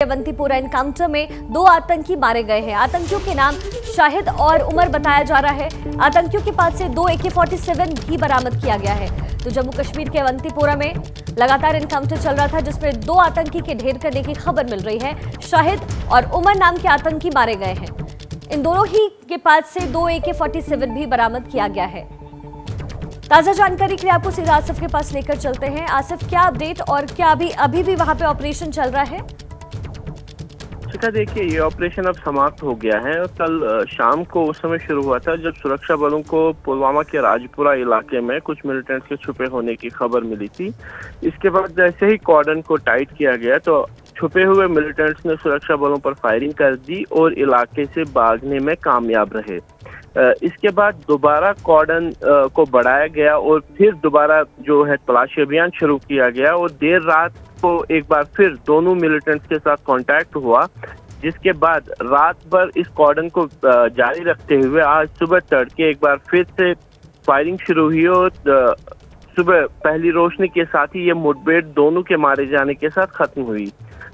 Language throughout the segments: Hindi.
अवंतीपुरा एनकाउंटर में दो आतंकी मारे गए हैं। आतंकियों के नाम शाहिद और उमर बताया जा रहा है। आतंकियों के पास से दो एके 47 भी बरामद किया गया है। तो जम्मू कश्मीर के अवंतीपुरा में लगातार एनकाउंटर चल रहा था, जिसमें दो आतंकी के ढेर करने की खबर मिल रही है। शाहिद और उमर नाम के आतंकी मारे गए हैं। इन दोनों ही के पास से दो एके 47 भी बरामद किया गया है। ताज़ा जानकारी के लिए आपको सीधा आसिफ के पास लेकर चलते हैं। आसिफ, क्या अपडेट और क्या अभी अभी भी वहाँ पे ऑपरेशन चल रहा है? शिखा देखिए, ये ऑपरेशन अब समाप्त हो गया है और कल शाम को उस समय शुरू हुआ था जब सुरक्षा बलों को पुलवामा के राजपुरा इलाके में कुछ मिलिटेंट्स के छुपे होने की खबर मिली थी। इसके बाद जैसे ही कॉर्डन को टाइट किया गया तो छुपे हुए मिलिटेंट्स ने सुरक्षा बलों पर फायरिंग कर दी और इलाके से भागने में कामयाब रहे। इसके बाद दोबारा कॉर्डन को बढ़ाया गया और फिर दोबारा जो है तलाशी अभियान शुरू किया गया और देर रात को एक बार फिर दोनों मिलिटेंट्स के साथ कांटेक्ट हुआ, जिसके बाद रात भर इस कॉर्डन को जारी रखते हुए आज सुबह तड़के एक बार फिर से फायरिंग शुरू हुई और सुबह पहली रोशनी के साथ ही ये मुठभेड़ दोनों के मारे जाने के साथ खत्म हुई।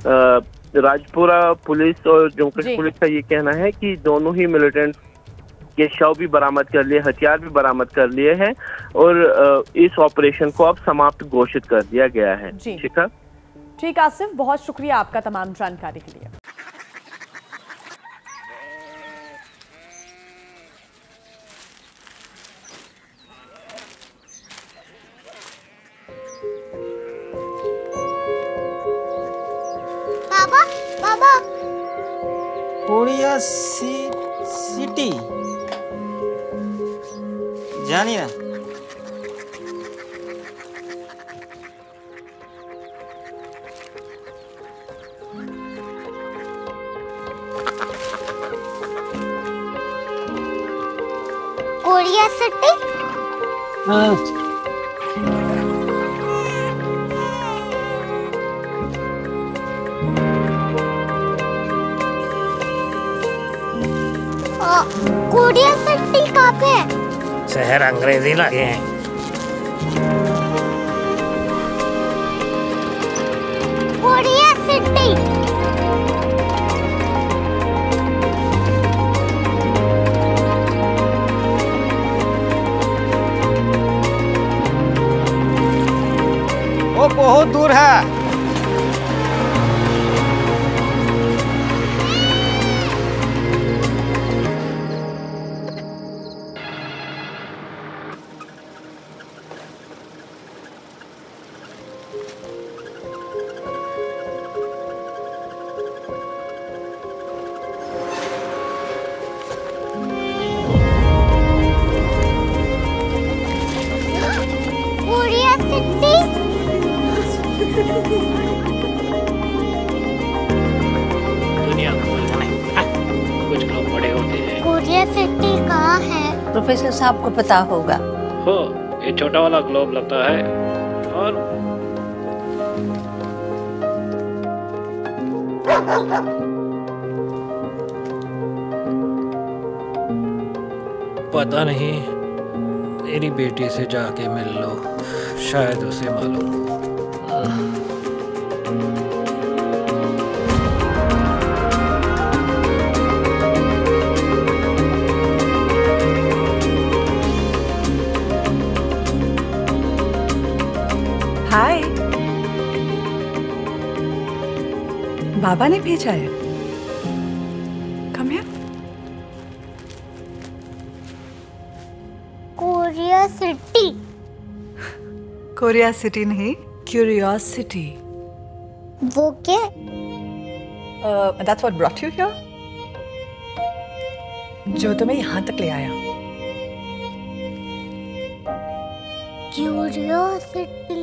राजपुरा पुलिस और जम्मू कश्मीर पुलिस का ये कहना है कि दोनों ही मिलिटेंट के शव भी बरामद कर लिए हथियार भी बरामद कर लिए हैं और इस ऑपरेशन को अब समाप्त घोषित कर दिया गया है। ठीक आसिफ बहुत शुक्रिया आपका तमाम जानकारी के लिए। कोरिया सी, सिटी। जानी ना। Korea city? हाँ। कोरिया सिटी कहाँ पे है? शहर अंग्रेज़ी लगे हैं। कोरिया सिटी वो बहुत दूर है। सिटी कहाँ है? प्रोफेसर साहब को पता होगा। हो ये छोटा वाला ग्लोब लगता है। और पता नहीं मेरी बेटी से जाके मिल लो शायद उसे मालूम हो। बाबा ने भेजा है। कम हियर कोरिया सिटी नहीं क्यूरियोसिटी वो क्या? That's what brought you here जो तुम्हें यहाँ तक ले आया। क्यूरियोसिटी